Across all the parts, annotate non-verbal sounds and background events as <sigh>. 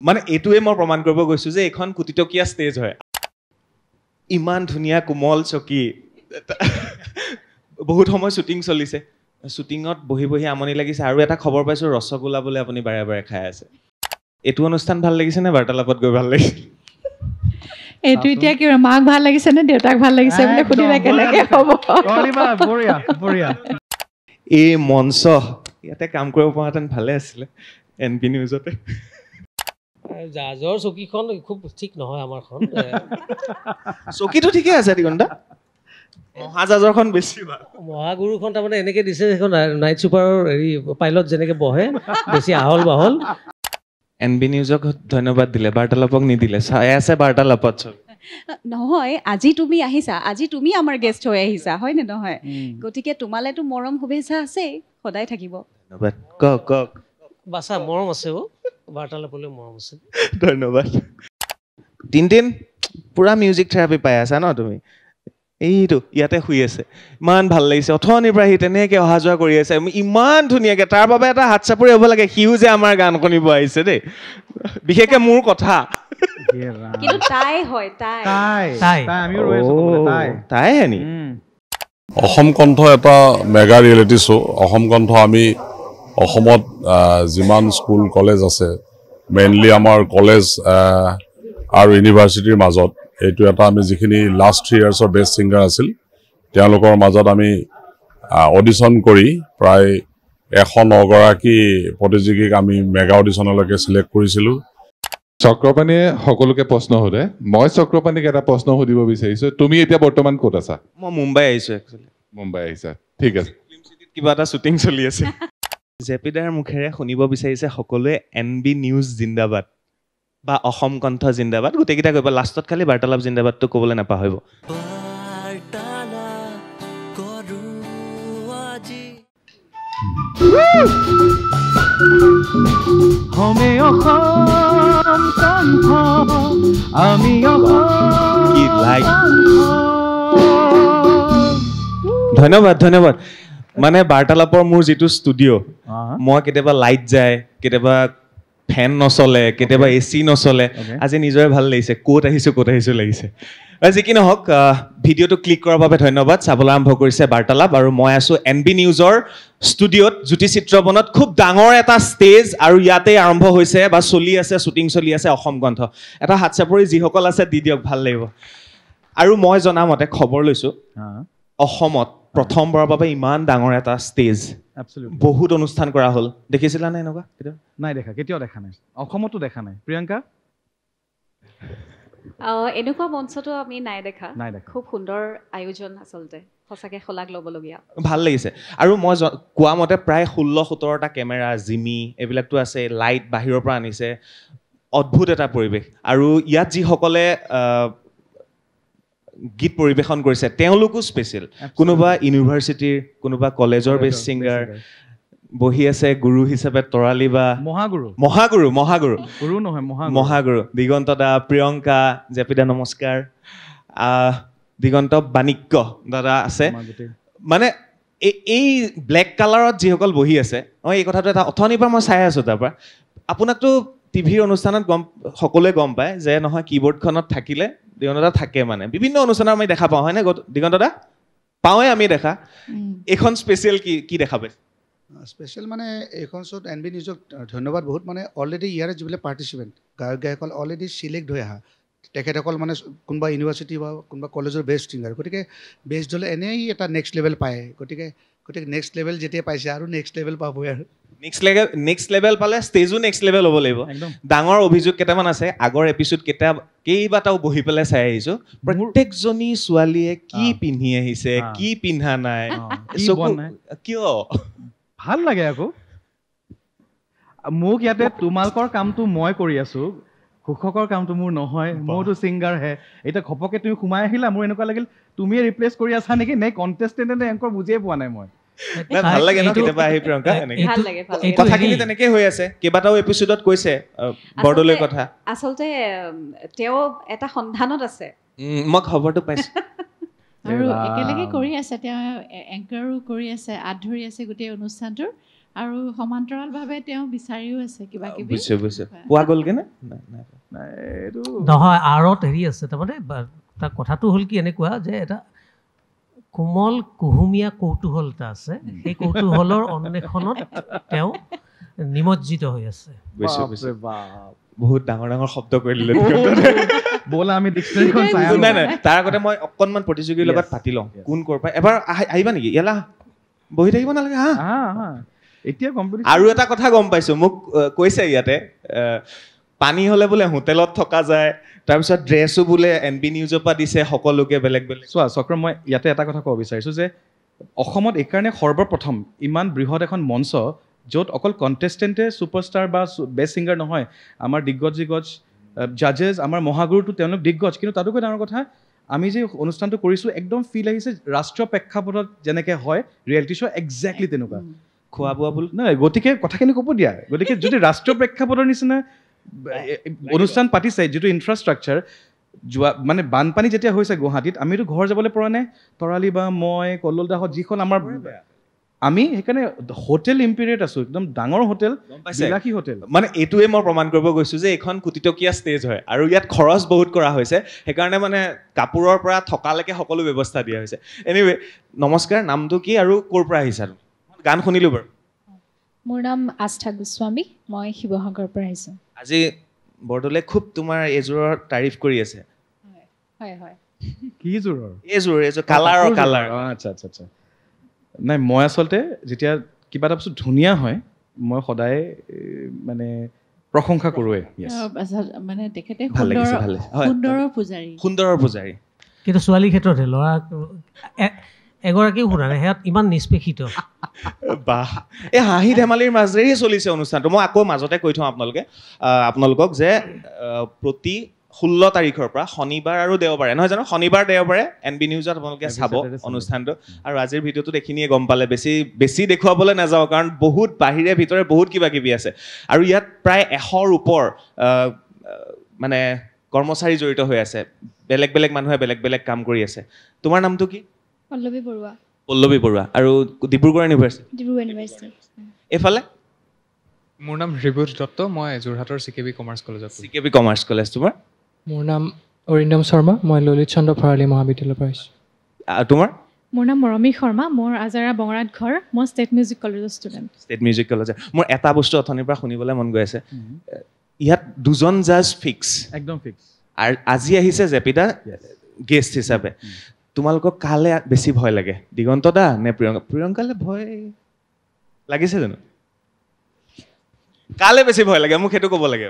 মানে এইটোৱে মই প্ৰমাণ কৰিব গৈছো যে এইখন কোটিটকীয়া ষ্টেজ হয়। ইমান ধুনীয়া কোমল চকী। <laughs> বহুত সময় শ্বুটিং চলিছে। শ্বুটিঙত বহি বহি আমনি লাগিছে। আৰু এটা খবৰ পাইছো ৰসগোল্লা বোলে আপুনি বাৰে বাৰে খাই আছে। এইটো অনুষ্ঠান ভাল লাগিছে নে বাৰ্তালাপত গৈ ভাল লাগিছে? এইটো এতিয়া কি মাক ভাল লাগিছে নে দেউতাক ভাল লাগিছে বুলি সুধিলে কেনেকে হ'ব? এই মঞ্চ ইয়াতে কাম কৰিব পৰাহেঁতেন ভালে আছিলে এন পি নিউজতে। জাহাজৰ চকীখন খুব ঠিক নহয় আমাৰখন। <laughs> চকীটো ঠিকে আছে দিগন্ত মহাজাজৰখন বেছি মহাগুৰুখন তাৰমানে এনেকৈ দিছে সেইখন নাইট ছুপাৰৰ হেৰি পাইলট যেনেকৈ বহে বেছি আহল বাহল এন বি নিউজক ধন্যবাদ দিলে বাৰ্তালাপক নিদিলে। চাই আছে বাৰ্তালাপত চব। নহয় আজি তুমি আহিছা আজি তুমি আমাৰ গেষ্ট হৈ আহিছা হয় নে নহয়? গতিকে তোমালেতো মৰম শুভেচ্ছা আছেই সদায় থাকিব। ধন্যবাদ। কওক কওক বাচা মৰম আছে অ' বাৰ্তালাপলৈ মৰম আছে ধন্যবাদ তিনদিন পূৰা মিউজিক থেৰাপি পাই আছা ন তুমি এইটো ইয়াতে শুই আছে। ইমান ভাল লাগিছে। অথনিৰ পৰা সি তেনেকৈ অহা যোৱা কৰি আছে। ইমান ধুনীয়াকৈ তাৰ বাবে এটা হাত চাপৰি হ'ব লাগে। সিও যে আমাৰ গান শুনিব আহিছে দেই। বিশেষকৈ মোৰ কথা। তাইহে নি। অসম কণ্ঠ এটা মেগা ৰিয়েলিটি শ্ব' অসম কণ্ঠ আমি অসমত যিমান স্কুল কলেজ আছে মেইনলি আমাৰ কলেজ আৰু ইউনিভাৰ্চিটিৰ মাজত এইটো এটা আমি যিখিনি লাষ্ট থ্ৰী ইয়াৰ্ছৰ বেষ্ট ছিংগাৰ আছিল তেওঁলোকৰ মাজত আমি অডিশ্যন কৰি প্ৰায় এশ নগৰাকী প্ৰতিযোগীক আমি মেগা অডিশ্যনলৈকে চিলেক্ট কৰিছিলোঁ। চক্ৰপাণীয়ে সকলোকে প্ৰশ্ন সোধে। মই চক্ৰপাণীক এটা প্ৰশ্ন সুধিব বিচাৰিছো। তুমি এতিয়া বৰ্তমান ক'ত আছা? মই মুম্বাই আহিছোঁ একচুৱেলি মুম্বাই আহিছা। ঠিক আছে। কিবা এটা শ্বুটিং চলি আছে। <laughs> জেপিদাৰ মুখেৰে শুনিব বিচাৰিছে সকলোৱে এন বি নিউজ জিন্দাবাদ বা অসম কণ্ঠ জিন্দাবাদ। গোটেইকেইটা কৰিব লাষ্টত খালি বাৰ্তালাপ জিন্দাবাদটো ক'বলৈ নাপাহৰিব। হমে অসম কণ্ঠ আমি কি লাইক অসম ধন্যবাদ ধন্যবাদ। মানে বাৰ্তালাপৰ মোৰ যিটো ষ্টুডিঅ'। মই কেতিয়াবা লাইট যায় কেতিয়াবা ফেন নচলে কেতিয়াবা এ চি নচলে. আজি নিজৰে ভাল লাগিছে। ক'ত আহিছোঁ ক'ত আহিছোঁ লাগিছে। যি কি নহওক ভিডিঅ'টো ক্লিক কৰাৰ বাবে ধন্যবাদ। চাবলৈ আৰম্ভ কৰিছে বাৰ্তালাপ আৰু মই আছোঁ এন বি নিউজৰ ষ্টুডিঅ'ত জ্যোতি চিত্ৰবনত খুব ডাঙৰ এটা ষ্টেজ আৰু ইয়াতে আৰম্ভ হৈছে বা চলি আছে শ্বুটিং চলি আছে অসম গ্ৰন্থ। এটা হাত চাপৰি যিসকল আছে দি দিয়ক ভাল লাগিব। আৰু মই জনামতে খবৰ লৈছোঁ। অসমত প্ৰথমবাৰৰ বাবে ইমান ডাঙৰ এটা ষ্টেজ. বহুত অনুষ্ঠান কৰা হ'ল। দেখিছিলানে এনেকুৱা? কেতিয়াবা? নাই দেখা কেতিয়াও দেখা নাই। অসমতো দেখা নাই। প্ৰিয়ংকা? এনেকুৱা মঞ্চটো আমি নাই দেখা। নাই দেখা। খুব সুন্দৰ আয়োজন আচলতে। সঁচাকৈ শলাগ ল'বলগীয়া। ভাল লাগিছে। আৰু মই কোৱা মতে প্ৰায় ষোল্ল সোতৰটা কেমেৰা জিমি এইবিলাকতো আছে লাইট বাহিৰৰ পৰা আনিছে। অদ্ভুত এটা পৰিৱেশ। আৰু ইয়াত যিসকলে গীত পৰিৱেশন কৰিছে তেওঁলোকো স্পেচিয়েল কোনোবা ইউনিভাৰ্চিটিৰ কোনোবা কলেজৰ বেষ্ট ছিংগাৰ বহি আছে গুৰু হিচাপে তৰালি বা মহাগুৰু। মহাগুৰু মহাগুৰু। গুৰু নহয় মহাগুৰু। দিগন্ত দা প্ৰিয়ংকা জেপিদা নমস্কাৰ। দিগন্ত বাণিক্য দাদা আছে। মানে এই- এই ব্লেক কালাৰত যিসকল বহি আছে মই এই কথাটো এটা অথনিৰ পৰা মই চাই আছোঁ তাৰ পৰা। আপোনাকতো টিভিৰ অনুষ্ঠানত গম সকলোৱে গম পায় যে নহয় কীবৰ্ডখনত থাকিলে দিগন্ত দা থাকে মানে। বিভিন্ন অনুষ্ঠানত আমি দেখা পাওঁ হয়নে দিগন্ত দা পাওঁৱে আমি দেখা। এইখন স্পেচিয়েল কি কি দেখা পাইছে স্পেচিয়েল মানে এইখন শ্ব'ত এন বি নিউজক ধন্যবাদ বহুত। মানে অলৰেডি ইয়াৰে যিবিলাক পাৰ্টিচিপেণ্ট গায়ক গায়কসকল অলৰেডি চিলেক্ট হৈ আহা। তেখেতসকল মানে কোনোবা ইউনিভাৰ্চিটি বা কোনোবা কলেজৰ বেষ্ট ছিংগাৰ গতিকে বেষ্ট হ'লে এনেই এটা নেক্সট লেভেল পায়। গতিকে গতিকে নেক্সট লেভেল যেতিয়া পাইছে আৰু নেক্সট লেভেল পাবই আৰু। নেক্সট লেভেল নেক্সট লেভেল পালে ষ্টেজো নেক্সট লেভেল হ'ব লাগিব। ডাঙৰ অভিযোগ কেইটামান আছে আগৰ এপিছড কেইটা কেইবাটাও বহি পেলাই চাই আহিছোঁ। প্ৰত্যেকজনী ছোৱালীয়ে কি। পিন্ধি আহিছে। কি পিন্ধা নাই? কিয়? ভাল লাগে আকৌ। মোক ইয়াতে তোমালোকৰ কামটো মই কৰি আছো। ঘোষকৰ কামটো মোৰ নহয় মইতো ছিংগাৰ হে। এতিয়া ঘপকে তুমি সোমাই আহিলা মোৰ এনেকুৱা লাগিল তুমিয়ে ৰিপ্লেচ কৰি আছা নেকি? নে কণ্টেষ্টেণ্টে নে এংকৰ বুজিয়ে পোৱা নাই মই? নাই, ভাল লাগে ন এইটো- কেতিয়াবা আহি প্ৰিয়ংকা এনেকে। ভাল লাগে ভাল লাগে। এইটো কথাখিনি হেৰি- তেনেকেই হৈ আছে। কেইবাটাও এপিছডত কৈছে আহ, বৰদলৈ আচলতে- কথা। আচলতে উম, তেওঁ এটা সন্ধানত আছে। উম, মই খবৰটো পাইছোঁ। <laughs> আৰু ৰাম। একেলগে কৰি আছে তেওঁ এংকাৰো কৰি আছে আঁত ধৰি আছে গোটেই অনুষ্ঠানটোৰ। আৰু সমান্তৰালভাৱে তেওঁ বিচাৰিও আছে কিবা কিবি পোৱা গ'লগে নে এইটো নহয় আঁৰত হেৰি আছে তাৰমানে তাৰ কথাটো হ'ল কি এনেকুৱা যে এটা কোমল কুহুমীয়া কৌতূহল এটা আছে সেই কৌতূহলৰ অন্বেষণত তেওঁ নিমজ্জিত হৈ আছে। বহুত ডাঙৰ ডাঙৰ শব্দ কৰি দিলে ব'লা আমি ডিক্সনেৰীখন চাই আহোঁ। নাই নাই তাৰ আগতে মই অকণমান প্ৰতিযোগীৰ লগত পাতি লওঁ. কোন ক'ৰ পৰা এবাৰ আহি- আহিবা নেকি ইয়ালা বহি থাকিব নালাগে হা। এতিয়া আৰু এটা কথা গম পাইছো মোক কৈছে ইয়াতে আহ, পানী হ'লে বোলে হোটেলত থকা যায়। তাৰপিছত ড্ৰেছো বোলে এন বি নিউজৰ পৰা দিছে সকলোকে বেলেগ বেলেগ। চোৱা চক্ৰ মই ইয়াতে এটা কথা ক'ব বিচাৰিছোঁ যে অসমত এইকাৰণে সৰ্বপ্ৰথম ইমান বৃহৎ এখন মঞ্চ য'ত অকল কণ্টেষ্টেণ্টে ছুপাৰষ্টাৰ বা বেষ্ট ছিংগাৰ নহয় আমাৰ দিগ্গজ দিগ্গজ জাজেছ আমাৰ মহাগুৰুটো তেওঁলোক দিগ্গজ। কিন্তু তাতোকৈ ডাঙৰ কথা আমি যে অনুষ্ঠানটো কৰিছোঁ একদম ফিল আহিছে ৰাষ্ট্ৰীয় প্ৰেক্ষাপটত যেনেকৈ হয় ৰিয়েলিটি শ্ব' একজেক্টলি তেনেকুৱা। খোৱা বোৱা বোল নহয় গতিকে কথাখিনি ক'ব দিয়া। গতিকে যদি ৰাষ্ট্ৰীয় প্ৰেক্ষাপটৰ নিচিনা অনুষ্ঠান পাতিছে যিটো ইনফ্ৰাষ্ট্ৰাকচাৰ যোৱা মানে বানপানী যেতিয়া হৈছে গুৱাহাটীত আমিতো ঘৰ যাবলৈ পৰা নাই। তৰালি বা মই দাহঁত যিখন আমাৰ আমি সেইকাৰণে হোটেল ইম্পিৰিয়েট আছোঁ একদম ডাঙৰ হোটেল? বিলাসী হোটেল। মানে এইটোৱে মই প্ৰমাণ কৰিব গৈছো যে এইখন কোটিটকীয়া ষ্টেজ হয় আৰু ইয়াত খৰচ বহুত কৰা হৈছে। সেইকাৰণে মানে কাপোৰৰ পৰা থকালৈকে সকলো ব্যৱস্থা দিয়া হৈছে। এনিৱে নমস্কাৰ নামটো কি আৰু ক'ৰ পৰা আহিছা? গান শুনিলোঁ বাৰু। মোৰ নাম আস্থা গোস্বামী মই শিৱসাগৰৰ পৰা আহিছোঁ। আজি বৰদলে খুব তোমাৰ এইযোৰৰ তাৰিফ কৰি আছে। হয় হয় কি জোৰৰ এইযোৰ এইযোৰ কালাৰৰ কালাৰ অঁ, আচ্ছা আচ্ছা আচ্ছা। নাই মই আচলতে যেতিয়া কিবা এটা বস্তু ধুনীয়া হয় মই সদায় মানে প্ৰশংসা কৰোঁৱে। মানে তেখেতে। সুন্দৰৰ পূজাৰী। সুন্দৰৰ পূজাৰী। কিন্তু ছোৱালীৰ ক্ষেত্ৰতহে ল'ৰা এগৰাকীও শুনা নাই সেয়াত ইমান নিষ্পেষিত। বাহ। এই হাঁহি ধেমালিৰ মাজেৰে চলিছে অনুষ্ঠানটো। মই আকৌ মাজতে কৈ থওঁ আপোনালোকে আপোনালোকক যে প্ৰতি ষোল্ল তাৰিখৰ পৰা শনিবাৰ আৰু দেওবাৰে নহয় জানো? শনিবাৰ দেওবাৰে এন বি নিউজত আপোনালোকে চাব. অনুষ্ঠানটো। আৰু আজিৰ ভিডিঅ'টোত এইখিনিয়ে গম পালে বেছি বেছি দেখুৱাবলৈ নাযাওঁ কাৰণ বহুত বাহিৰে ভিতৰে বহুত কিবা কিবি আছে। আৰু ইয়াত প্ৰায় এশৰ ওপৰ মানে কৰ্মচাৰী জড়িত হৈ আছে। বেলেগ বেলেগ মানুহে বেলেগ বেলেগ কাম কৰি আছে। তোমাৰ নামটো কি? পল্লৱী বৰুৱা। পল্লৱী বৰুৱা আৰু ডিব্ৰুগড় ইউনিভাৰ্চিটি ডিব্ৰুগড় ইউনিভাৰ্চিটি এইফালে? মোৰ নাম হৃবুজ দত্ত মই যোৰহাটৰ চি কে বি কমাৰ্চ কলেজত C K B commerce college তোমাৰ? মোৰ নাম অৰিন্দম শৰ্মা মই ললিত চন্দ্ৰ ভৰালী মহাবিদ্যালয়ৰ পৰা আহিছোঁ। আহ, তোমাৰ? মোৰ নাম মৰমী শৰ্মা মোৰ আজাৰা বঙৰাত ঘৰ মই ষ্টেট মিউজিক কলেজৰ ষ্টুডেণ্ট ষ্টেট মিউজিক কলেজ মোৰ এটা বস্তু অথনিৰ পৰা শুনিবলৈ মন গৈ আছে। ইয়াত দুজন জাজ ফিক্স একদম ফিক্স আৰু আজি আহিছে জেপিদা গেষ্ট হিচাপে। তোমালোকক কালে বেছি ভয় লাগে? দিগন্ত দা নে প্ৰিয়ংকা? প্ৰিয়ংকালে ভয় লাগিছে জানো? কালে বেছি ভয় লাগে মোক সেইটো ক'ব লাগে।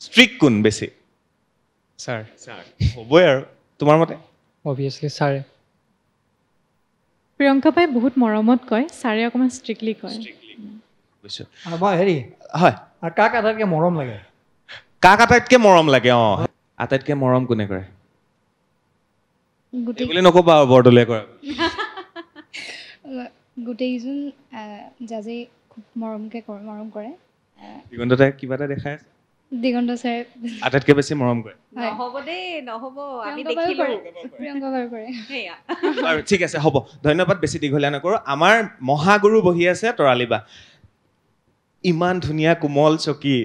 ষ্ট্ৰিক কোন বেছি? ছাৰ হ'বই আৰু। তোমাৰ মতে? অভিয়াছলি ছাৰে প্ৰিয়ংকা বাই বহুত মৰমত কয় ছাৰে অকণমান ষ্ট্ৰিকলি কয়। মই হেৰি হয়। আৰু কাক আটাইতকৈ মৰম লাগে? কাক আটাইতকৈ মৰম লাগে অঁ। আটাইতকৈ মৰম কোনে কৰে? বুলি নক'বা আৰু বৰদলৈ কৰে। <laughs> গোটেইকেইজন জাজে খুব মৰমকৈ কৰে মৰম কৰে। দিগন্ত দাই কিবা এটা দেখাই আছে? দিগন্ত ছাৰে। আটাইতকৈ বেছি মৰম কৰে। নহ'ব দেই নহ'ব আমি বাৰু ঠিক আছে হ'ব। ধন্যবাদ বেছি দীঘলীয়া নকৰোঁ। আমাৰ মহাগুৰু বহি আছে তৰালিবা ইমান ধুনীয়া কোমল চকী।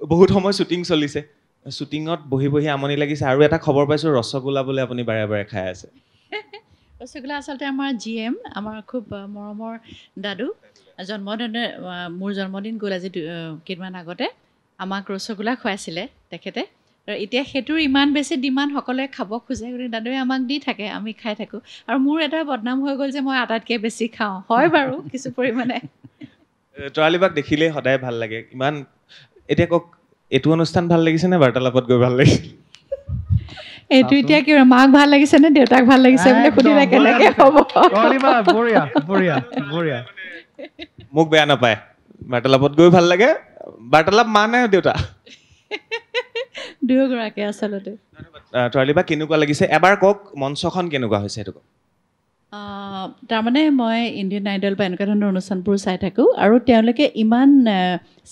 বহুত সময় শ্বুটিং চলিছে। শ্বুটিঙত বহি বহি আমনি লাগিছে। আৰু এটা খবৰ পাইছোঁ ৰসগোল্লা বোলে আপুনি বাৰে বাৰে খাই আছে। <laughs> ৰসগোল্লা আচলতে আমাৰ জি এম আমাৰ খুব মৰমৰ দাদু। জন্মদিনে মোৰ জন্মদিন গ'ল আজি কেইদিনমান আগতে। আমাক ৰসগোল্লা খুৱাইছিলে তেখেতে। আৰু এতিয়া সেইটোৰ ইমান বেছি ডিমাণ্ড সকলোৱে খাব খোজে গতিকে দাদুৱে আমাক দি থাকে আমি খাই থাকোঁ। আৰু মোৰ এটা বদনাম হৈ গ'ল যে মই আটাইতকৈ বেছি খাওঁ। হয় বাৰু কিছু পৰিমাণে। <laughs> তৰালিবাক দেখিলেই সদায় ভাল লাগে। ইমান এতিয়া কওক এইটো অনুষ্ঠান ভাল লাগিছে নে বাৰ্তালাপত গৈ ভাল লাগিছে? এইটো এতিয়া কি মাক ভাল লাগিছে নে দেউতাক ভাল লাগিছে বুলি সুধিলে কেনেকৈ হ'ব? তৰালিবা, বঢ়িয়া বঢ়িয়া বঢ়িয়া। মোক বেয়া নাপায়। বাৰ্তালাপত গৈ ভাল লাগে। বাৰ্তালাপ মা নে দেউতা? দুয়োগৰাকী আচলতে। আহ, তৰালিবা কেনেকুৱা লাগিছে? এবাৰ কওক মঞ্চখন কেনেকুৱা হৈছে সেইটো কওক। তাৰমানে মই ইণ্ডিয়ান আইডল বা এনেকুৱা ধৰণৰ অনুষ্ঠানবোৰ চাই থাকোঁ আৰু তেওঁলোকে ইমান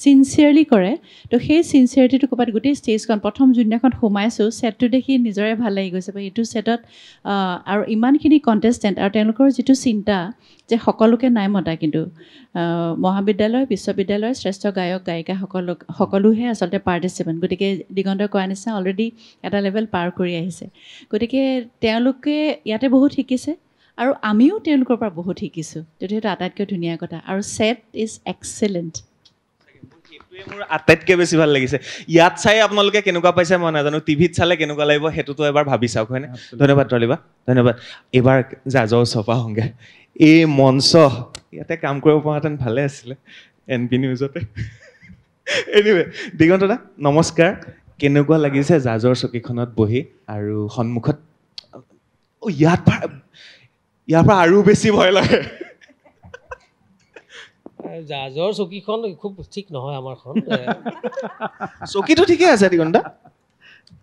ছিনচিয়াৰলি কৰে। তো সেই ছিনচিয়াৰিটিটো ক'ৰবাত গোটেই ষ্টেজখন প্ৰথম যোনদিনাখন সোমাইছোঁ ছেটটো দেখি নিজৰে ভাল লাগি গৈছে বা এইটো ছেটত আৰু ইমানখিনি কণ্টেষ্টেণ্ট আৰু তেওঁলোকৰ যিটো চিন্তা যে সকলোকে নাই মতা কিন্তু মহাবিদ্যালয় বিশ্ববিদ্যালয় শ্ৰেষ্ঠ গায়ক গায়িকা সকলো সকলোহে আচলতে পাৰ্টিচিপেণ্ট গতিকে দিগন্তই কোৱাৰ নিচিনা অলৰেডি এটা লেভেল পাৰ কৰি আহিছে। গতিকে তেওঁলোকে ইয়াতে বহুত শিকিছে। আৰু আমিও তেওঁলোকৰ পৰা বহুত শিকিছোঁ সেইটো সেইটো আটাইতকৈ ধুনীয়া কথা। আৰু ছেট ইজ এক্সেলেণ্ট মোৰ আটাইতকৈ বেছি ভাল লাগিছে। ইয়াত চাই আপোনালোকে কেনেকুৱা পাইছে মই নাজানো টিভিত চালে কেনেকুৱা লাগিব সেইটোতো এবাৰ ভাবি চাওক হয়নে? ধন্যবাদ তলিবা ধন্যবাদ। এইবাৰ জাজৰ চফা হওঁগে। এই মঞ্চ ইয়াতে কাম কৰিব পৰাহেঁতেন ভালে আছিলে এন পি নিউজতে। এনিৱে দিগন্ত দা নমস্কাৰ। কেনেকুৱা লাগিছে জাজৰ চকীখনত বহি আৰু সন্মুখত ইয়াত ইয়াৰ পৰা আৰু বেছি ভয় লাগে। জাজৰ চকীখন খুব ঠিক নহয় আমাৰখন। চকীটো ঠিকে আছে দিগন্ত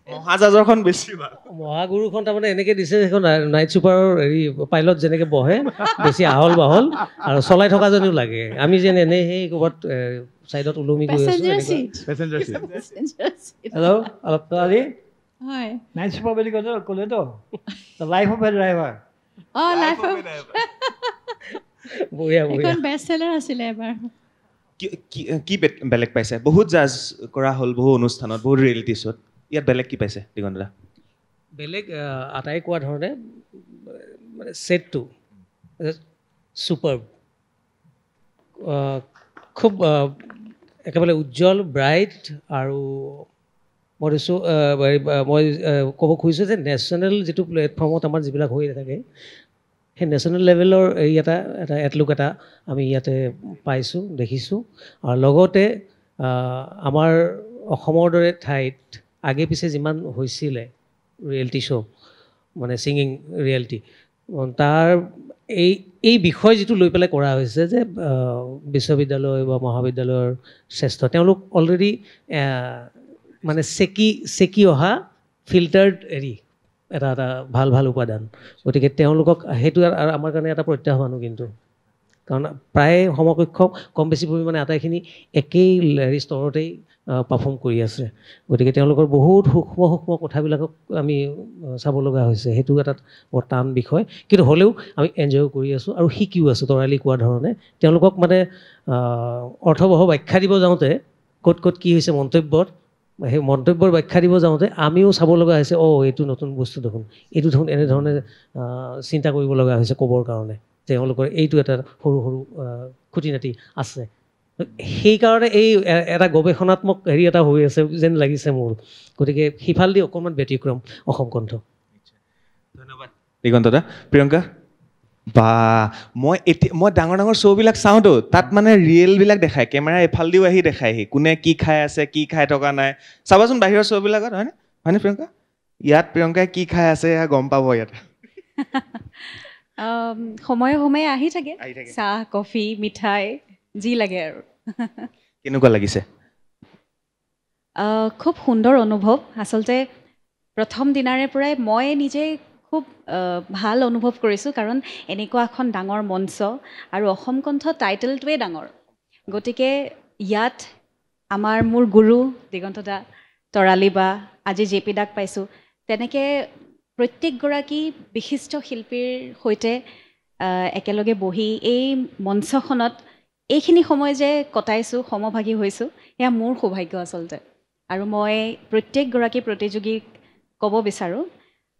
মহাজাজৰখন বেছি ভাল। মহাগুৰুখন তাৰমানে এনেকৈ দিছে সেইখন নাইট ছুপাৰৰ হেৰি পাইলট যেনেকৈ বহে বেছি আহল বাহল আৰু চলাই থকাজনীও লাগে। আমি যেন এনেই সেই ক'ৰবাত ছাইডত ওলমি গৈ আছোঁ হেল্ল' অলপ হয়। নাইট ছুপাৰ বুলি ক'লে ক'লেতো। লাইফ অফ এ ড্ৰাইভাৰ অঁ লাইফ বঢ়িয়া বঢ়িয়া এখন বেষ্ট চেলাৰ আছিলে এবাৰ কি- বেলেগ পাইছে বহুত জাজ কৰা হ'ল বহু অনুষ্ঠানত বহুত ৰিয়েলিটি শ্ব'ত ইয়াত বেলেগ কি পাইছে দিগন্ত দা বেলেগ আটাই কোৱা ধৰণে মানে ছেটটো ছুপাৰ খুব একেবাৰে উজ্জ্বল ব্ৰাইট আৰু মই দিছোঁ মই ক'ব খুজিছোঁ যে নেশ্যনেল যিটো প্লেটফৰ্মত আমাৰ যিবিলাক হৈ থাকে সেই নেশ্যনেল লেভেলৰ এই এটা এটা এটলুক এটা আমি ইয়াতে পাইছোঁ দেখিছোঁ। আৰু লগতে আমাৰ অসমৰ দৰে ঠাইত আগে পিছে যিমান হৈছিলে ৰিয়েলিটি শ্ব' মানে ছিংগিং ৰিয়েলিটি তাৰ এই এই বিষয় যিটো লৈ পেলাই কৰা হৈছে যে বিশ্ববিদ্যালয় বা মহাবিদ্যালয়ৰ শ্ৰেষ্ঠ তেওঁলোক অলৰেডি মানে চেকি চেকি অহা ফিল্টাৰ্ড হেৰি এটা এটা ভাল ভাল উপাদান। গতিকে তেওঁলোকক সেইটো আৰু আমাৰ কাৰণে এটা প্ৰত্যাহ্বানো কিন্তু। কাৰণ প্ৰায় সমকক্ষ কম বেছি পৰিমাণে আটাইখিনি একেই হেৰি স্তৰতেই পাৰফৰ্ম কৰি আছে। গতিকে তেওঁলোকৰ বহুত সূক্ষ্ম সূক্ষ্ম কথাবিলাকক আমি চাব লগা হৈছে। সেইটো এটা বৰ টান বিষয়। কিন্তু হ'লেও আমি এনজয় কৰি আছোঁ আৰু শিকিও আছোঁ তৰালি কোৱা ধৰণে। তেওঁলোকক মানে অৰ্থবহ ব্যাখ্যা দিব যাওঁতে ক'ত ক'ত কি হৈছে মন্তব্যত সেই মন্তব্যৰ ব্যাখ্যা দিব যাওঁতে আমিও চাব লগা হৈছে অঁ এইটো নতুন বস্তু দেখোন। এইটো দেখোন এনেধৰণে চিন্তা কৰিব লগা হৈছে ক'বৰ কাৰণে। তেওঁলোকৰ এইটো এটা সৰু সৰু খুটি নাটি আছে। সেইকাৰণে এই এটা গৱেষণাত্মক হেৰি এটা হৈ আছে যেন লাগিছে মোৰ। গতিকে সিফালেদি অকণমান ব্যতিক্ৰম অসম কণ্ঠ। ধন্যবাদ। দিগন্ত দা প্ৰিয়ংকা? বা মই এতিয়া মই ডাঙৰ ডাঙৰ শ্ব'বিলাক চাওঁতো তাত মানে ৰিয়েলবিলাক দেখায় কেমেৰা এফালেদিও আহি দেখায়হি কোনে কি খাই আছে কি খাই থকা নাই। চাবাচোন বাহিৰৰ শ্ব'বিলাকত হয়নে? হয়নে প্ৰিয়ংকা? ইয়াত প্ৰিয়ংকাই কি খাই আছে এয়া গম পাব ইয়াত। <laughs> সময়ে সময়ে আহি থাকে। চাহ কফি মিঠাই যি লাগে আৰু। <laughs> কেনেকুৱা লাগিছে? খুব সুন্দৰ অনুভৱ। আচলতে প্ৰথম দিনাৰে পৰাই মই নিজে ভাল অনুভৱ কৰিছোঁ কাৰণ এনেকুৱা এখন ডাঙৰ মঞ্চ আৰু অসম কণ্ঠ টাইটেলটোৱে ডাঙৰ। গতিকে ইয়াত আমাৰ মোৰ গুৰু দিগন্ত দা তৰালি বা আজি জে পি দাক পাইছোঁ তেনেকৈ প্ৰত্যেকগৰাকী বিশিষ্ট শিল্পীৰ সৈতে একেলগে বহি এই মঞ্চখনত এইখিনি সময় যে কটাইছোঁ সমভাগী হৈছোঁ সেয়া মোৰ সৌভাগ্য আচলতে। আৰু মই প্ৰত্যেকগৰাকী প্ৰতিযোগীক ক'ব বিচাৰোঁ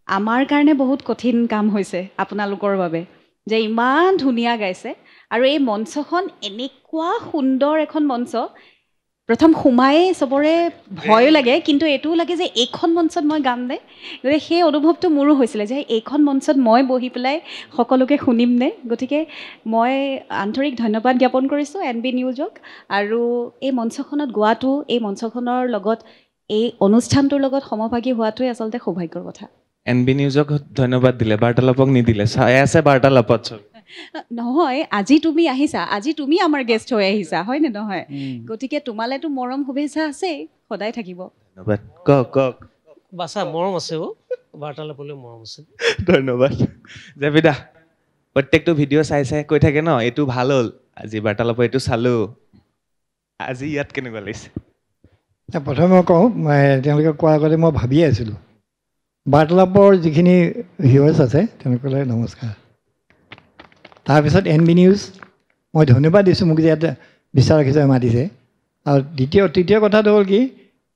আমাৰ কাৰণে বহুত কঠিন কাম হৈছে আপোনালোকৰ বাবে যে ইমান ধুনীয়া গাইছে। আৰু এই মঞ্চখন এনেকুৱা সুন্দৰ এখন মঞ্চ। প্ৰথম সোমায়েই চবৰে ভয়ো লাগে কিন্তু এইটোও লাগে যে এইখন মঞ্চত মই গাম নে? গতিকে সেই অনুভৱটো মোৰো হৈছিলে যে এইখন মঞ্চত মই বহি পেলাই সকলোকে শুনিম নে? গতিকে মই আন্তৰিক ধন্যবাদ জ্ঞাপন কৰিছোঁ এন বি নিউজক। আৰু এই মঞ্চখনত গোৱাটো এই মঞ্চখনৰ লগত এই অনুষ্ঠানটোৰ লগত সমভাগী হোৱাটোৱে আচলতে সৌভাগ্যৰ কথা। এন বি নিউজক ধন্যবাদ দিলে বাৰ্তালাপক নিদিলে। চাই আছে বাৰ্তালাপত চব। নহয় আজি তুমি আহিছা আজি তুমি আমাৰ গেষ্ট হৈ আহিছা হয়নে নহয়? গতিকে তোমালেতো মৰম শুভেচ্ছা আছেই সদায় থাকিব। ধন্যবাদ। কওক কওক। বাচা মৰম আছে অ' বাৰ্তালাপলৈ মৰম আছে। ধন্যবাদ। জেবিদা প্ৰত্যেকটো ভিডিঅ' চাই চাই কৈ থাকে ন এইটো ভাল হ'ল। আজি বাৰ্তালাপৰ এইটো চালোঁ। আজি ইয়াত কেনেকুৱা লাগিছে? প্ৰথমে মই কওঁ মই তেওঁলোকে কোৱাৰ আগতে মই ভাবিয়ে আছিলোঁ। বাৰ্তালাপৰ যিখিনি ভিউৱাৰ্ছ আছে তেওঁলোকলৈ নমস্কাৰ। তাৰপিছত এন বি নিউজ মই ধন্যবাদ দিছোঁ মোক যে ইয়াত বিশ্বাস হিচাপে মাতিছে আৰু দ্বিতীয় তৃতীয় কথাটো হ'ল কি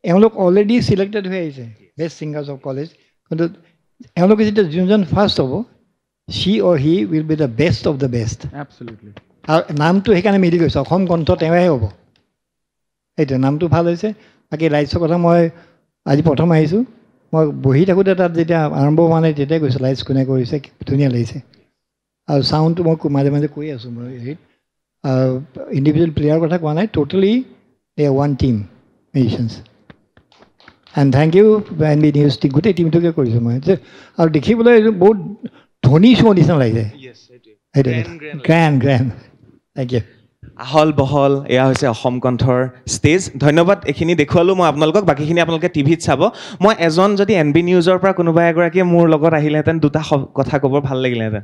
এওঁলোক অলৰেডি চিলেক্টেড হৈ আহিছে বেষ্ট ছিংগাৰ্ছ অফ কলেজ কিন্তু এওঁলোকে যেতিয়া যোনজন ফাৰ্ষ্ট হ'ব চি অৰ he will be the best of the best আৰু নামটো সেইকাৰণে মিলি গৈছে অসম কণ্ঠ তেওঁহে হ'ব। সেইটোৱে নামটো ভাল হৈছে। বাকী লাইটছৰ কথা মই আজি প্ৰথম আহিছোঁ। মই বহি থাকোঁতে তাত যেতিয়া আৰম্ভ হোৱা নাই তেতিয়াই কৈছোঁ লাইটছ কোনে কৰিছে ধুনীয়া লাগিছে। আৰু চাউণ্ডটো মই মাজে মাজে কৈ আছোঁ মই হেৰিত। ইণ্ডিভিজুৱেল প্লেয়াৰৰ কথা কোৱা নাই totally they one team musicians and thank you N B news গোটেই টিমটোকে কৰিছোঁ মই। যে আৰু দেখিবলৈ বহুত ধনী শ্ব' নিচিনা লাগিছে। সেইটোৱে। গ্ৰেণ্ড গ্ৰেণ্ড থেংক ইউ আহল বহল এয়া হৈছে অসম কণ্ঠৰ ষ্টেজ ধন্যবাদ এইখিনি দেখুৱালোঁ মই আপোনালোকক বাকীখিনি আপোনালোকে টিভিত চাব। মই এজন যদি এন বি নিউজৰ পৰা কোনোবা এগৰাকীয়ে মোৰ লগত আহিলেহেঁতেন দুটা কথা ক'ব ভাল লাগিলেহেঁতেন।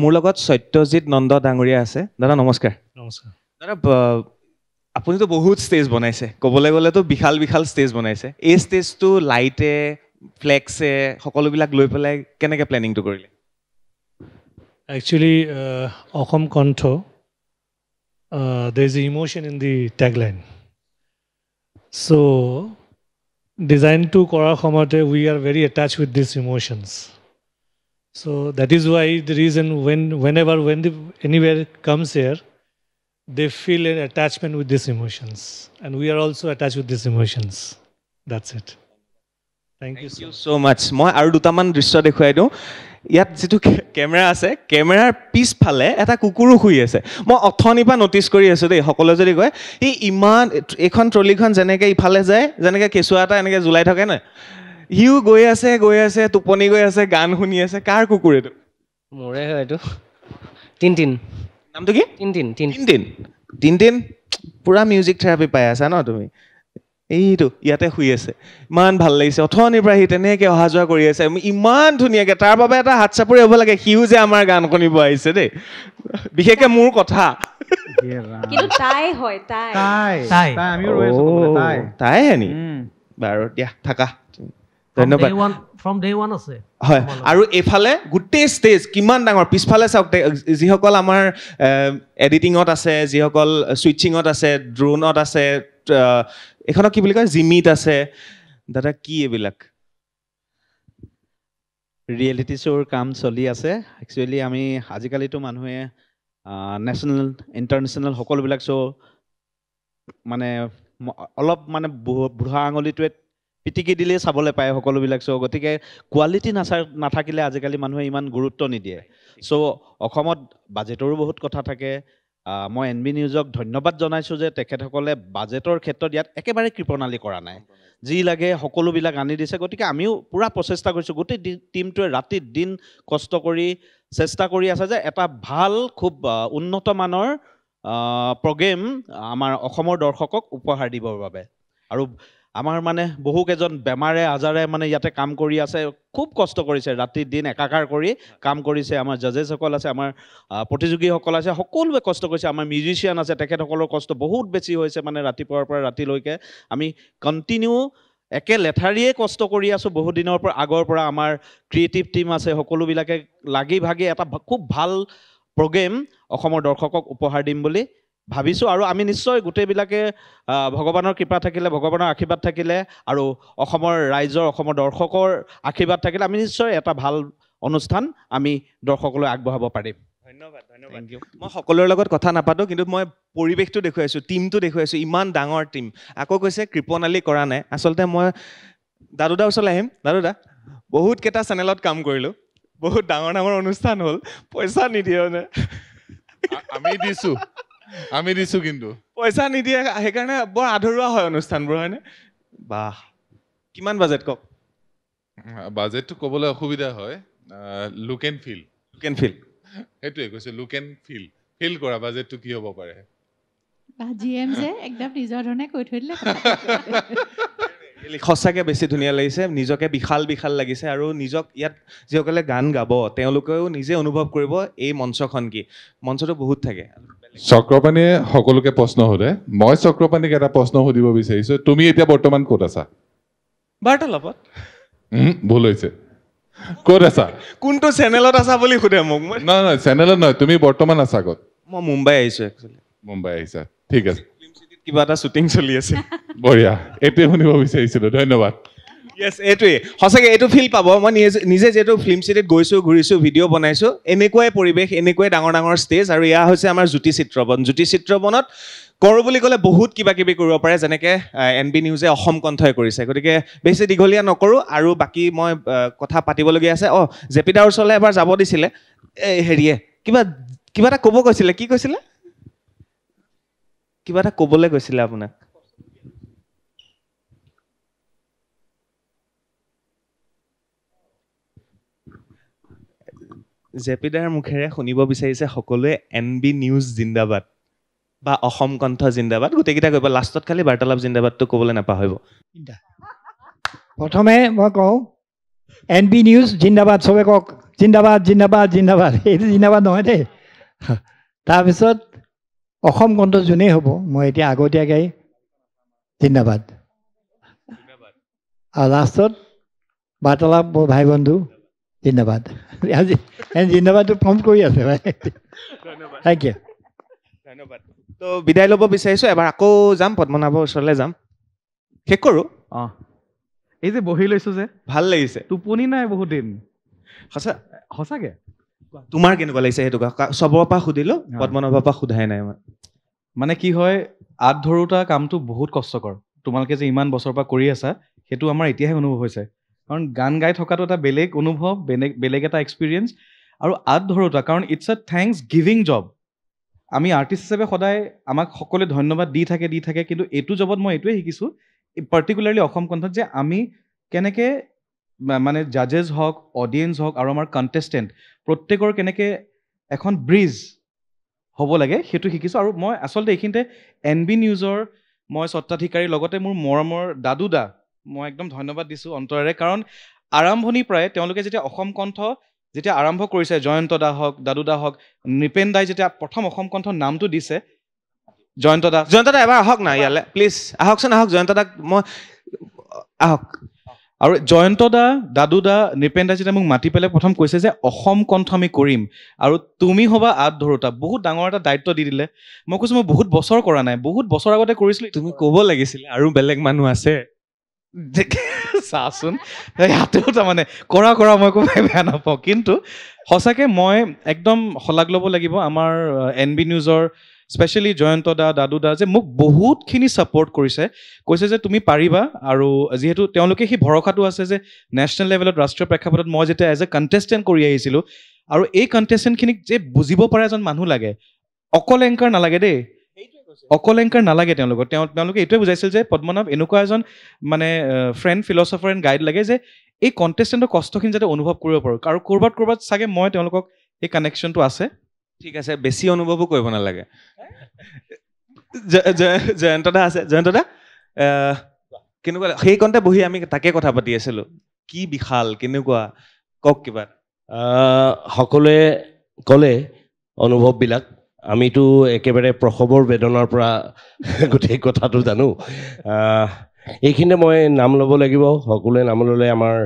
মোৰ লগত সত্যজিৎ নন্দ ডাঙৰীয়া আছে। দাদা নমস্কাৰ। নমস্কাৰ। দাদা আপুনিতো বহুত ষ্টেজ বনাইছে। ক'বলৈ গ'লেতো বিশাল বিশাল ষ্টেজ বনাইছে। এই ষ্টেজটো লাইটে ফ্লেক্সে সকলোবিলাক লৈ পেলাই কেনেকৈ প্লেনিংটো কৰিলে? Uh, Ahom Kantho, uh, there's an emotion in the tagline. So, designed to Kora Khamate, we are very attached with these emotions. So that is why the reason when whenever when the, anywhere comes here, they feel an attachment with these emotions, and we are also attached with these emotions. That's it. Thank you so much. চ' মাছ মই আৰু দুটামান দৃশ্য দেখুৱাই দিওঁ ইয়াত যিটো camera আছে কেমেৰাৰ পিছফালে এটা কুকুৰো শুই আছে। মই অথনিৰ পৰা ন'টিচ কৰি আছোঁ দেই সকলোৱে যদি কয় ই ইমান এইখন ট্ৰলিখন যেনেকৈ ইফালে যায় যেনেকৈ কেঁচুৱা এটা এনেকৈ জোলাই থাকে নাই সিও গৈ আছে গৈ আছে টোপনি গৈ আছে গান শুনি আছে কাৰ কুকুৰ এইটো? মোৰে হয় এইটো। তিন নামটো কি? তিন তিন তিন পূৰা মিউজিক থেৰাপি পাই আছা ন তুমি? এইটো ইয়াতে শুই আছে। ইমান ভাল লাগিছে। অথনিৰ পৰা সি তেনেকৈ অহা যোৱা কৰি আছে। ইমান ধুনীয়াকৈ তাৰ বাবে এটা হাত চাপৰি হ'ব লাগে। সিও যে আমাৰ গান শুনিব আহিছে দেই। বিশেষকৈ মোৰ কথা। কিন্তু তাই হয় তাই। তাই তাই। তাই আমিও ৰৈ আছোঁ ক'বলৈ, তাই। তাই হে নি বাৰু দিয়া থাকা। ধন্যবাদ। হয়। আৰু এইফালে গোটেই ষ্টেজ কিমান ডাঙৰ। পিছফালে চাওক যিসকল আমাৰ এডিটিঙত আছে যিসকল চুইচিঙত আছে ড্ৰোনত আছে এইখনক কি বুলি কয়? জিমিত আছে। দাদা কি এইবিলাক? ৰিয়েলিটি শ্ব'ৰ কাম চলি আছে। একচুৱেলি আমি আজিকালিতো মানুহে নেশ্যনেল ইণ্টাৰনেশ্যনেল সকলোবিলাক শ্ব' মানে অলপ মানে বুঢ়া আঙুলিটোৱে পিটিকি দিলেই চাবলৈ পায় সকলোবিলাক শ্ব' গতিকে কোৱালিটি নাচা নাথাকিলে আজিকালি মানুহে ইমান গুৰুত্ব নিদিয়ে। চ' অসমত বাজেটৰো বহুত কথা থাকে। মই এন বি নিউজক ধন্যবাদ জনাইছোঁ যে তেখেতসকলে বাজেটৰ ক্ষেত্ৰত ইয়াত একেবাৰে কৃপণালি কৰা নাই। যি লাগে সকলোবিলাক আনি দিছে। গতিকে আমিও পূৰা প্ৰচেষ্টা কৰিছোঁ। গোটেই টীমটোৱে ৰাতি দিন কষ্ট কৰি চেষ্টা কৰি আছে যে এটা ভাল খুব উন্নত মানৰ প্ৰগ্ৰেম আমাৰ অসমৰ দৰ্শকক উপহাৰ দিবৰ বাবে। আৰু আমাৰ মানে বহুকেইজন বেমাৰে আজাৰে মানে ইয়াতে কাম কৰি আছে খুব কষ্ট কৰিছে ৰাতি দিন একাকাৰ কৰি কাম কৰিছে আমাৰ জাজেছসকল আছে আমাৰ প্ৰতিযোগীসকল আছে সকলোৱে কষ্ট কৰিছে আমাৰ মিউজিচিয়ান আছে তেখেতসকলৰ কষ্ট বহুত বেছি হৈছে মানে ৰাতিপুৱাৰ পৰা ৰাতিলৈকে। আমি কণ্টিনিউ একে লেঠাৰিয়ে কষ্ট কৰি আছোঁ বহুত দিনৰ পৰা আগৰ পৰা আমাৰ ক্ৰিয়েটিভ টীম আছে সকলোবিলাকে লাগি ভাগি এটা খুব ভাল প্ৰগ্ৰেম অসমৰ দৰ্শকক উপহাৰ দিম বুলি ভাবিছোঁ আৰু আমি নিশ্চয় গোটেইবিলাকে ভগৱানৰ কৃপা থাকিলে ভগৱানৰ আশীৰ্বাদ থাকিলে আৰু অসমৰ ৰাইজৰ অসমৰ দৰ্শকৰ আশীৰ্বাদ থাকিলে আমি নিশ্চয় এটা ভাল অনুষ্ঠান আমি দৰ্শকলৈ আগবঢ়াব পাৰিম। ধন্যবাদ ধন্যবাদ। মই সকলোৰে লগত কথা নাপাতোঁ কিন্তু মই পৰিৱেশটো দেখুৱাইছোঁ টীমটো দেখুৱাইছোঁ ইমান ডাঙৰ টীম। আকৌ কৈছে কৃপণালী কৰা নাই। আচলতে মই দাদুদা ওচৰলৈ আহিম। দাদুদা বহুতকেইটা চেনেলত কাম কৰিলোঁ। বহুত ডাঙৰ ডাঙৰ অনুষ্ঠান হ'ল। পইচা নিদিয়ে মানে। আমি দিছোঁ। আমি দিছোঁ কিন্তু। পইচা নিদিয়ে সেইকাৰণে বৰ আধৰুৱা হয় অনুষ্ঠানবোৰ হয়নে? বাহ কিমান বাজেট কওক? বাজেটটো ক'বলৈ অসুবিধা হয় look and feel look and feel সেইটোৱে কৈছোঁ লুক এণ্ড ফিল ফিল কৰা বাজেটটো কি হ'ব পাৰে? জি এম যে একদম নিজৰ ধৰণে কৈ থৈ দিলে <laughs> সঁচাকৈ বেছি ধুনীয়া লাগিছে নিজকে বিশাল বিশাল লাগিছে আৰু নিজক ইয়াত যিসকলে গান গাব তেওঁলোকেও নিজে অনুভৱ কৰিব এই মঞ্চখন কি। মঞ্চটো বহুত থাকে। চক্ৰপাণীয়ে সকলোকে প্ৰশ্ন সোধে। মই চক্ৰপাণীক এটা প্ৰশ্ন সুধিব বিচাৰিছো তুমি এতিয়া বৰ্তমান ক'ত আছা? বাৰ্তালাপত। ভুল হৈছে। ক'ত আছা? কোনটো চেনেলত আছা বুলি সোধে মোক নহয় নহয় চেনেলত নহয় তুমি বৰ্তমান আছা ক'ত? মই মুম্বাই আহিছোঁ একচুৱেলি মুম্বাই আহিছা ঠিক আছে। কিবা এটা শ্বুটিং চলি আছে। বঢ়িয়া। এইটোৱে শুনিব বিচাৰিছিলো ধন্যবাদ। য়েছ এইটোৱে। সঁচাকৈ এইটো ফিল পাব। মই নিজে যিহেতু ফিল্ম চিটিত গৈছোঁ ঘূৰিছোঁ ভিডিঅ' বনাইছোঁ এনেকুৱাই পৰিৱেশ এনেকুৱাই ডাঙৰ ডাঙৰ ষ্টেজ আৰু এয়া হৈছে আমাৰ জ্যোতি চিত্ৰবন। জ্যোতি চিত্ৰবনত কৰোঁ বুলি ক'লে বহুত কিবা কিবি কৰিব পাৰে যেনেকৈ এন বি নিউজে অসম কণ্ঠই কৰিছে। গতিকে বেছি দীঘলীয়া নকৰোঁ আৰু বাকী মই কথা পাতিবলগীয়া আছে। অঁ জেপিদাৰ ওচৰলৈ এবাৰ যাব দিছিলে। এই হেৰিয়ে কিবা কিবা এটা ক'ব কৈছিলে। কি কৈছিলে? কিবা এটা ক'বলৈ কৈছিলে আপোনাক? জেপিদাৰ মুখেৰে শুনিব বিচাৰিছে সকলোৱে এন বি নিউজ জিন্দাবাদ বা অসম কণ্ঠ জিন্দাবাদ। গোটেইকেইটা কৰিব লাষ্টত খালি বাৰ্তালাপ জিন্দাবাদটো ক'বলৈ নাপাহৰিব। প্ৰথমে মই কওঁ এন বি নিউজ জিন্দাবাদ চবে কওক জিন্দাবাদ জিন্দাবাদ জিন্দাবাদ। এইটো জিন্দাবাদ নহয় দেই। তাৰপিছত অসম কণ্ঠ যোনেই হ'ব মই এতিয়া আগতীয়াকৈ জিন্দাবাদ আৰু লাষ্টত বাৰ্তালাপ মোৰ ভাই বন্ধু জিন্দাবাদ আজি জিন্দাবাদটো প্ৰম্প কৰি আছে ভাই। থেংক ইউ ধন্যবাদ। তো বিদায় ল'ব বিচাৰিছোঁ এবাৰ আকৌ যাম পদ্মনাভৰ ওচৰলৈ যাম। শেষ কৰোঁ? অঁ। এই যে বহি লৈছোঁ যে। ভাল লাগিছে। টোপনি নাই বহুত দিন। সঁচা সঁচাকৈ? তোমাৰ কেনেকুৱা লাগিছে সেইটো চবৰ পৰা সুধিলোঁ পদ্মনাভৰ পৰা সোধাই নাই মই। মানে কি হয় আঁত ধৰোতা কামটো বহুত কষ্টকৰ। তোমালোকে যে ইমান বছৰৰ পৰা কৰি আছা সেইটো আমাৰ এতিয়াহে অনুভৱ হৈছে। কাৰণ গান গাই থকাটো এটা বেলেগ অনুভৱ বেলেগ বেলেগ এটা এক্সপিৰিয়েঞ্চ আৰু আঁত ধৰোতা কাৰণ it's a thanks giving job আমি আৰ্টিষ্ট হিচাপে সদায় আমাক সকলোৱে ধন্যবাদ দি থাকে দি থাকে কিন্তু এইটো জবত মই এইটোৱে শিকিছোঁ পাৰ্টিকুলাৰলি অসম কণ্ঠত যে আমি কেনেকৈ মানে জাজেছ হওক অডিয়েঞ্চ হওক আৰু আমাৰ কণ্টেষ্টেণ্ট প্ৰত্যেকৰ কেনেকৈ এখন ব্ৰিজ হ'ব লাগে সেইটো শিকিছোঁ আৰু মই আচলতে এইখিনিতে এন বি নিউজৰ মই স্বত্বাধিকাৰীৰ লগতে মোৰ মৰমৰ দাদু দা মই একদম ধন্যবাদ দিছোঁ অন্তৰেৰে। কাৰণ আৰম্ভণিৰ পৰাই তেওঁলোকে যেতিয়া অসম কণ্ঠ যেতিয়া আৰম্ভ কৰিছে জয়ন্ত দা হওক দাদু দা হওক নৃপেন দাই যেতিয়া প্ৰথম অসম কণ্ঠ নামটো দিছে জয়ন্ত দা জয়ন্ত দা এবাৰ আহক না ইয়ালৈ প্লিজ আহকচোন আহক জয়ন্ত দাক মই আহক। আৰু জয়ন্ত দা দাদু দা নৃপেন দা যেতিয়া মোক মাতি পেলাই প্ৰথম কৈছে যে অসম কণ্ঠ আমি কৰিম আৰু তুমি হ'বা আঁত ধৰোতা। বহুত ডাঙৰ এটা দায়িত্ব দি দিলে। মই কৈছোঁ মই বহুত বছৰ কৰা নাই। বহুত বছৰ আগতে কৰিছিলোঁ। তুমি ক'ব লাগিছিলে আৰু বেলেগ মানুহ আছে। <laughs> চাচোন। ইয়াতেও তাৰমানে কৰা কৰা মই একো বেয়া নাপাওঁ। কিন্তু সঁচাকৈ মই একদম শলাগ ল'ব লাগিব। আমাৰ এন বি নিউজৰ স্পেচিয়েলি জয়ন্ত দা দাদু দা যে মোক বহুতখিনি ছাপৰ্ট কৰিছে। কৈছে যে তুমি পাৰিবা আৰু যিহেতু তেওঁলোকে সেই ভৰসাটো আছে যে নেশ্যনেল লেভেলত ৰাষ্ট্ৰীয় প্ৰেক্ষাপটত মই যেতিয়া এজ এ কণ্টেষ্টেণ্ট কৰি আহিছিলোঁ আৰু এই কণ্টেষ্টেণ্টখিনিক যে বুজিব পৰা এজন মানুহ লাগে অকল এংকাৰ নালাগে দেই। অকল এংকাৰ নালাগে তেওঁলোকক। তেওঁ তেওঁলোকে এইটোৱে বুজাইছিল যে পদ্মনাভ এনেকুৱা এজন মানে ফ্ৰেণ্ড ফিলচফাৰ এণ্ড গাইড লাগে যে এই কণ্টেষ্টেণ্টৰ কষ্টখিনি যাতে অনুভৱ কৰিব পাৰোঁ। আৰু ক'ৰবাত ক'ৰবাত চাগে মই তেওঁলোকক এই কানেকশ্যনটো আছে। ঠিক আছে বেছি অনুভৱো কৰিব নালাগে। জয়ন্ত দা আছে জয়ন্ত দা কেনেকুৱা সেইকণতে বহি আমি তাকে কথা পাতি আছিলোঁ। কি বিশাল কেনেকুৱা কওক কিবা। সকলোৱে ক'লে অনুভৱবিলাক আমিতো একেবাৰে প্ৰসৱৰ বেদনাৰ পৰা <laughs> গোটেই কথাটো জানো। এইখিনিতে মই নাম ল'ব লাগিব সকলোৱে নাম ল'লে আমাৰ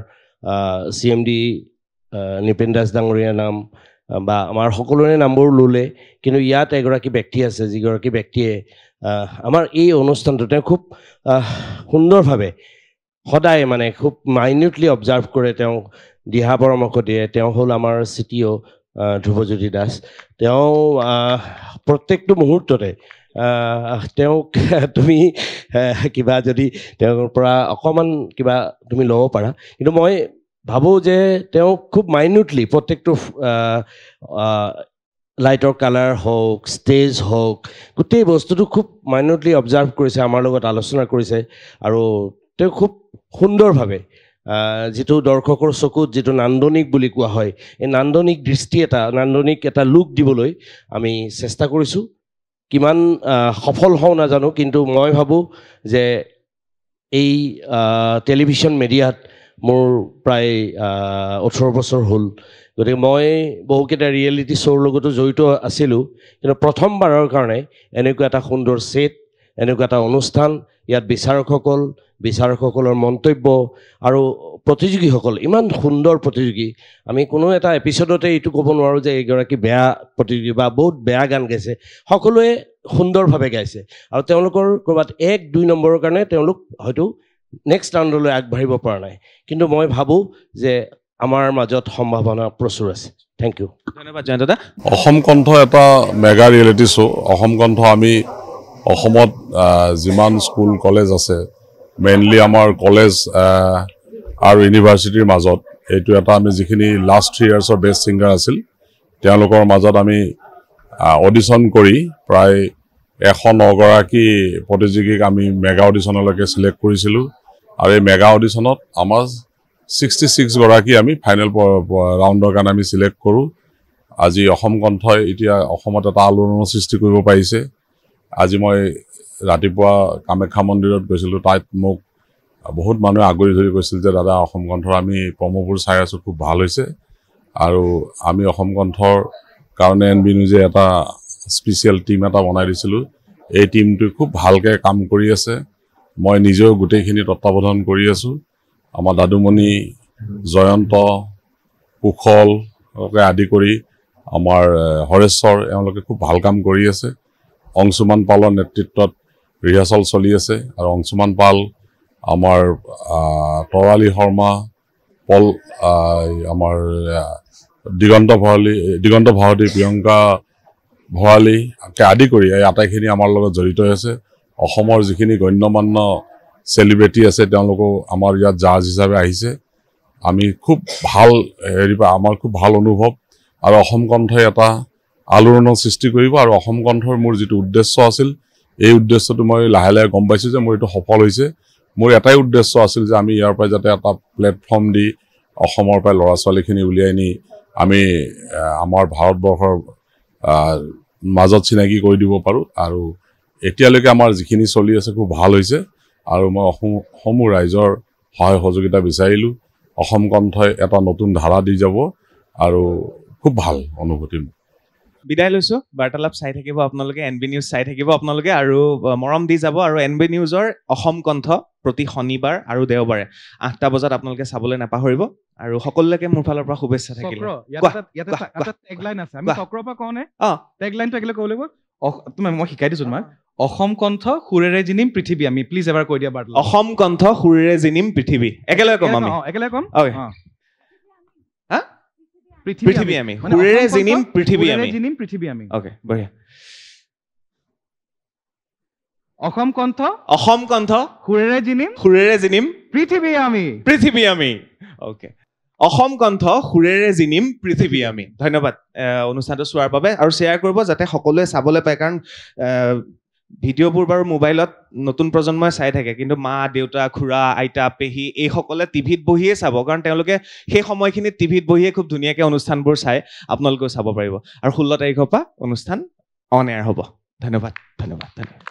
C M D Nripen Das ডাঙৰীয়াৰ নাম বা আমাৰ সকলোৰে নামবোৰ ল'লে কিন্তু ইয়াত এগৰাকী ব্যক্তি আছে যিগৰাকী ব্যক্তিয়ে আমাৰ এই অনুষ্ঠানটো তেওঁ খুব সুন্দৰভাৱে সদায় মানে খুব মাইনিউটলি অবজাৰ্ভ কৰে তেওঁ দিহা পৰামৰ্শ দিয়ে তেওঁ হ'ল আমাৰ C T O' Dhruvajyoti Das. তেওঁ প্ৰত্যেকটো মুহূৰ্ততে তেওঁক <laughs> তুমি কিবা যদি তেওঁৰ পৰা অকণমান কিবা তুমি ল'ব পাৰা কিন্তু মই ভাবোঁ যে তেওঁ খুব মাইনিউটলি প্ৰত্যেকটো লাইটৰ কালাৰ হওক ষ্টেজ হওক গোটেই বস্তুটো খুব মাইনিউটলি অবজাৰ্ভ কৰিছে আমাৰ লগত আলোচনা কৰিছে আৰু তেওঁ খুব সুন্দৰভাৱে যিটো দৰ্শকৰ চকুত যিটো নান্দনিক বুলি কোৱা হয় এই নান্দনিক দৃষ্টি এটা নান্দনিক এটা লুক দিবলৈ আমি চেষ্টা কৰিছোঁ। কিমান সফল হওঁ নাজানো কিন্তু মই ভাবোঁ যে এই টেলিভিশ্যন মিডিয়াত মোৰ প্ৰায় ওঠৰ বছৰ হ'ল। গতিকে মই বহুকেইটা ৰিয়েলিটি শ্ব'ৰ লগতো জড়িত আছিলোঁ। কিন্তু প্ৰথমবাৰৰ কাৰণে এনেকুৱা এটা সুন্দৰ ছেট এনেকুৱা এটা অনুষ্ঠান ইয়াত বিচাৰকসকল বিচাৰকসকলৰ মন্তব্য আৰু প্ৰতিযোগীসকল ইমান সুন্দৰ প্ৰতিযোগী। আমি কোনো এটা এপিছডতে এইটো ক'ব নোৱাৰোঁ যে এইগৰাকী বেয়া প্ৰতিযোগী বা বহুত বেয়া গান গাইছে। সকলোৱে সুন্দৰভাৱে গাইছে। আৰু তেওঁলোকৰ ক'ৰবাত এক দুই নম্বৰৰ কাৰণে তেওঁলোক হয়তো নেক্সট ৰাউণ্ডলৈ আগবাঢ়িব পৰা নাই। কিন্তু মই ভাবোঁ যে আমাৰ মাজত সম্ভাৱনা প্ৰচুৰ আছে। থেংক ইউ ধন্যবাদ জয়ন্ত দা। অসম কণ্ঠ এটা মেগা ৰিয়েলিটি শ্ব' অসম কণ্ঠ আমি অসমত যিমান স্কুল কলেজ আছে মেইনলি আমাৰ কলেজ আৰু ইউনিভাৰ্চিটিৰ মাজত এইটো এটা আমি যিখিনি লাষ্ট থ্ৰী ইয়াৰ্ছৰ বেষ্ট ছিংগাৰ আছিল তেওঁলোকৰ মাজত আমি অডিশ্যন কৰি প্ৰায় এশ নগৰাকী প্ৰতিযোগীক আমি মেগা অডিশ্যনলৈকে চিলেক্ট কৰিছিলোঁ। আৰু এই মেগা অডিশ্যনত আমাৰ ছিক্সটি ছিক্সগৰাকী আমি ফাইনেল ৰাউণ্ডৰ কাৰণে আমি চিলেক্ট কৰোঁ। আজি অসম কণ্ঠই এতিয়া অসমত এটা আলোড়নৰ সৃষ্টি কৰিব পাৰিছে। আজি মই ৰাতিপুৱা কামাখ্যা মন্দিৰত গৈছিলোঁ তাত মোক বহুত মানুহে আগুৰি ধৰি কৈছিল যে দাদা অসম কণ্ঠৰ আমি প্ৰম'বোৰ চাই আছোঁ খুব ভাল হৈছে। আৰু আমি অসম কণ্ঠৰ কাৰণে এন বি নিউজে এটা স্পেচিয়েল টীম এটা বনাই দিছিলোঁ। এই টীমটোৱে খুব ভালকৈ কাম কৰি আছে। মই নিজেও গোটেইখিনি তত্বাৱধান কৰি আছোঁ। আমাৰ দাদুমণি জয়ন্ত কুশলকে আদি কৰি আমাৰ হৰেশ্বৰ এওঁলোকে খুব ভাল কাম কৰি আছে। অংশুমান পালৰ নেতৃত্বত ৰিহাৰ্চল চলি আছে আৰু অংশুমান পাল আমাৰ তৰালী শৰ্মা পল আমাৰ দিগন্ত ভৰালী দিগন্ত ভাৰতী প্ৰিয়ংকা ভৰালীকে আদি কৰি এই আটাইখিনি আমাৰ লগত জড়িত হৈ আছে। অসমৰ যিখিনি গণ্যমান্য চেলিব্ৰিটি আছে তেওঁলোকো আমাৰ ইয়াত জাজ হিচাপে আহিছে। আমি খুব ভাল হেৰি আমাৰ খুব ভাল অনুভৱ আৰু অসম কণ্ঠই এটা আলোড়নৰ সৃষ্টি কৰিব আৰু অসম কণ্ঠৰ মোৰ যিটো উদ্দেশ্য আছিল এই উদ্দেশ্যটো মই লাহে লাহে গম পাইছোঁ যে মোৰ এইটো সফল হৈছে। মোৰ এটাই উদ্দেশ্য আছিল যে আমি ইয়াৰ পৰা যাতে এটা প্লেটফৰ্ম দি অসমৰ পৰাই ল'ৰা ছোৱালীখিনি উলিয়াই নি আমি আমাৰ ভাৰতবৰ্ষৰ মাজত চিনাকি কৰি দিব পাৰোঁ আৰু এতিয়ালৈকে আমাৰ যিখিনি চলি আছে খুব ভাল হৈছে আৰু মই অসম সমূহ ৰাইজৰ সহায় সহযোগিতা বিচাৰিলোঁ। অসম কণ্ঠই এটা নতুন ধাৰা দি যাব আৰু খুব ভাল অনুভূতি। বিদায় লৈছোঁ। বাৰ্তালাপ চাই থাকিব আপোনালোকে এন বি নিউজ চাই থাকিব আপোনালোকে আৰু মৰম দি যাব আৰু এন বি নিউজৰ অসম কণ্ঠ প্ৰতি শনিবাৰ আৰু দেওবাৰে। আঠটা বজাত আপোনালোকে চাবলৈ নাপাহৰিব আৰু সকলোলৈকে মোৰ ফালৰ পৰা শুভেচ্ছা থাকিল। অ। টেগলাইনটো একেলগে ক'ব লাগিব। অস- তুমি মই শিকাই দিছোঁ তোমাক। অসম কণ্ঠ সুৰেৰে জিনিম পৃথিৱী আমি প্লিজ এবাৰ কৈ দিয়া বাৰ্তা অসম কণ্ঠ সুৰেৰে জিনিম পৃথিৱী। একেলগে ক'ম আমি। একেলগে ক'ম? পৃথিৱী আমি। সুৰেৰে জিনিম পৃথিৱী আমি। জিনিম পৃথিৱী আমি। অ'কে বঢ়িয়া। অসম কণ্ঠ অসম কণ্ঠ সুৰেৰে জিনিম সুৰেৰে জিনিম পৃথিৱী আমি। পৃথিৱী আমি। অ'কে। অসম কণ্ঠ সুৰেৰে জিনিম পৃথিৱী আমি। ধন্যবাদ অনুষ্ঠানটো চোৱাৰ বাবে। আৰু শ্বেয়াৰ কৰিব যাতে সকলোৱে চাবলৈ পায়। কাৰণ ভিডিঅ'বোৰ বাৰু মোবাইলত নতুন প্ৰজন্মই চাই থাকে কিন্তু মা দেউতা খুৰা আইতা পেহী এইসকলে টিভিত বহিয়ে চাব কাৰণ তেওঁলোকে সেই সময়খিনিত টিভিত বহিয়ে খুব ধুনীয়াকৈ অনুষ্ঠানবোৰ চাই আপোনালোকেও চাব পাৰিব। আৰু ষোল্ল তাৰিখৰ পৰা অনুষ্ঠান অন এয়াৰ হ'ব। ধন্যবাদ ধন্যবাদ ধন্যবাদ।